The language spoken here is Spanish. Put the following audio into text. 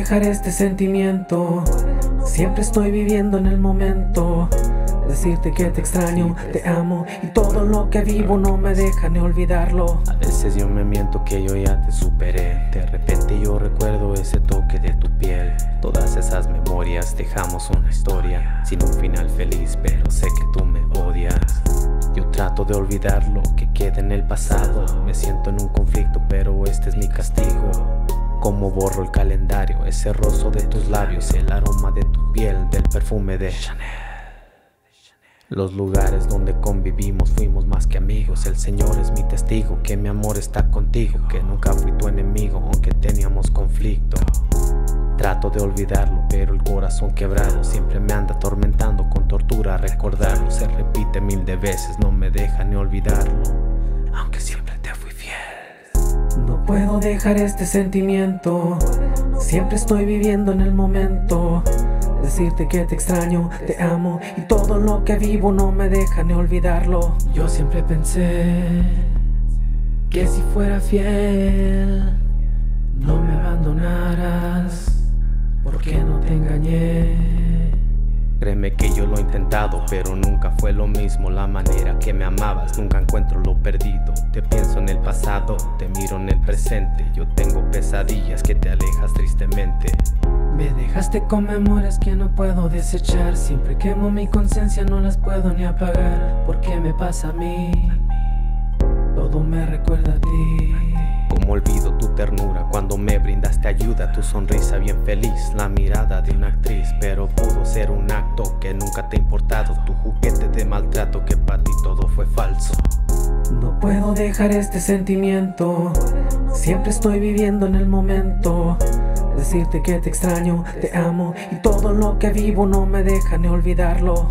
dejar este sentimiento. Siempre estoy viviendo en el momento. Decirte que te extraño, te amo y todo lo que vivo no me deja ni olvidarlo. A veces yo me miento que yo ya te superé. De repente yo recuerdo ese toque de tu piel. Todas esas memorias dejamos una historia sin un final feliz, pero sé que tú me odias. Yo trato de olvidar lo que queda en el pasado. Me siento en un conflicto, pero este es mi castigo. Como borro el calendario, ese rozo de tus labios, el aroma de tu piel, del perfume de Chanel. Los lugares donde convivimos fuimos más que amigos. El Señor es mi testigo que mi amor está contigo, que nunca fui tu enemigo aunque teníamos conflicto. Trato de olvidarlo, pero el corazón quebrado siempre me anda atormentando con tortura. Recordarlo se repite mil de veces, no me deja ni olvidarlo, aunque siempre puedo dejar este sentimiento. Siempre estoy viviendo en el momento. Decirte que te extraño, te amo y todo lo que vivo no me deja ni olvidarlo. Yo siempre pensé que si fuera fiel no me abandonaras, porque no te engañé. Créeme que intentado, pero nunca fue lo mismo la manera que me amabas. Nunca encuentro lo perdido. Te pienso en el pasado, te miro en el presente. Yo tengo pesadillas que te alejas tristemente. Me dejaste con memorias que no puedo desechar. Siempre quemo mi conciencia, no las puedo ni apagar. ¿Por qué me pasa a mí? Todo me recuerda a ti. Como olvido tu ternura cuando me brindaste ayuda, tu sonrisa bien feliz, la mirada de una actriz, pero pudo ser un acto nunca te ha importado, tu juguete de maltrato que para ti todo fue falso. No puedo dejar este sentimiento, siempre estoy viviendo en el momento. Decirte que te extraño, te amo y todo lo que vivo no me deja ni olvidarlo.